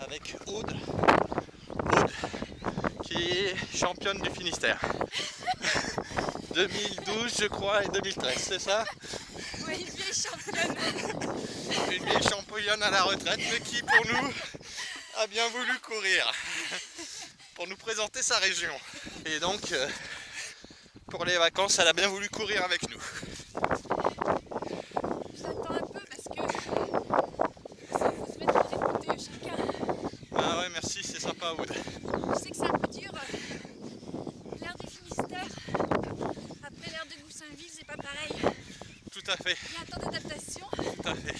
avec Aude, Aude qui est championne du Finistère. 2012 je crois et 2013, c'est ça? Oui, une vieille championne. Une vieille championne à la retraite mais qui pour nous a bien voulu courir pour nous présenter sa région. Et donc euh, pour les vacances elle a bien voulu courir avec nous. Je sais que c'est un peu dur. L'air du Finistère, après l'air de Goussainville, c'est pas pareil. Tout à fait, Il y a un temps d'adaptation. tout à fait.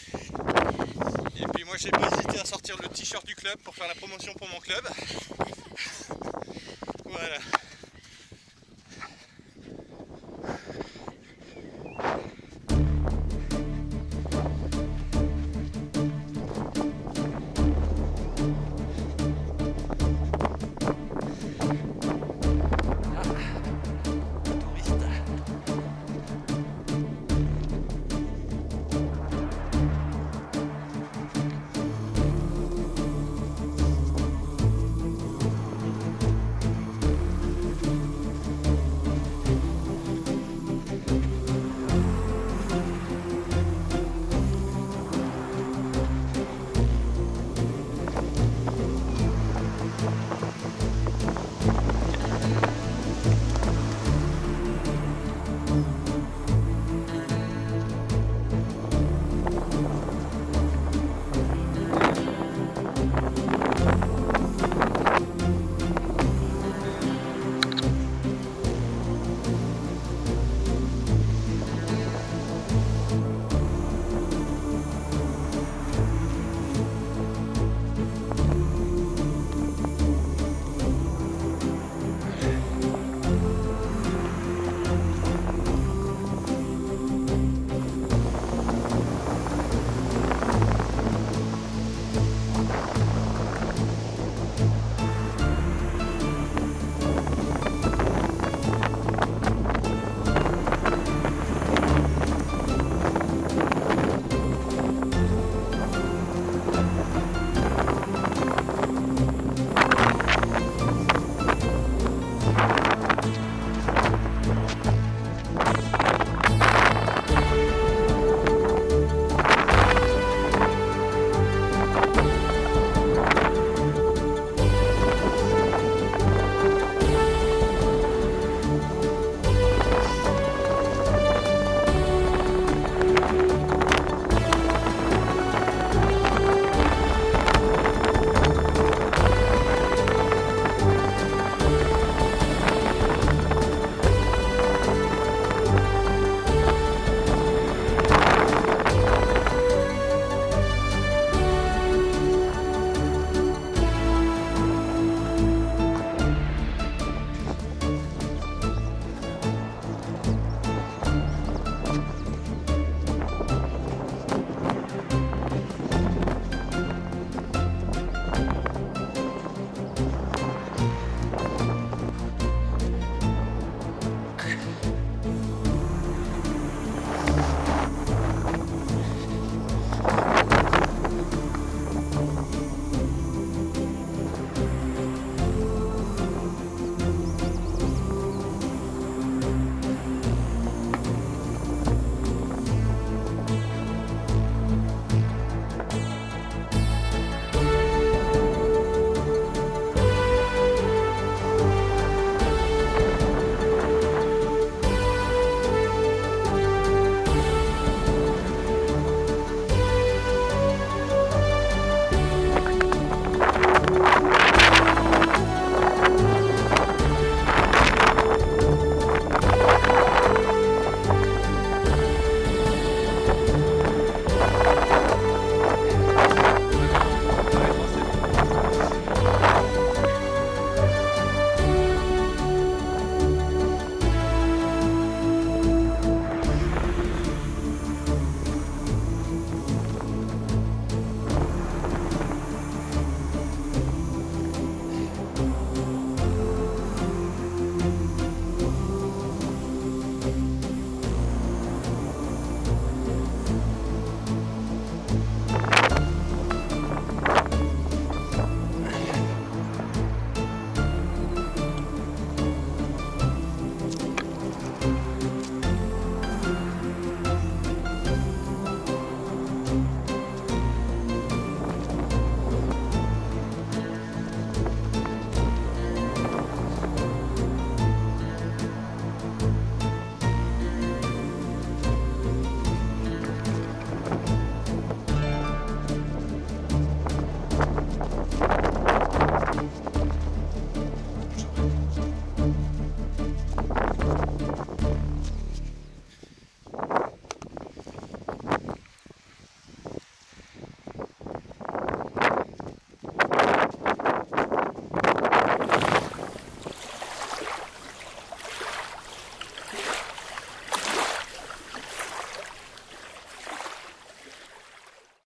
Et puis moi j'ai pas hésité à sortir le t-shirt du club pour faire la promotion pour mon club.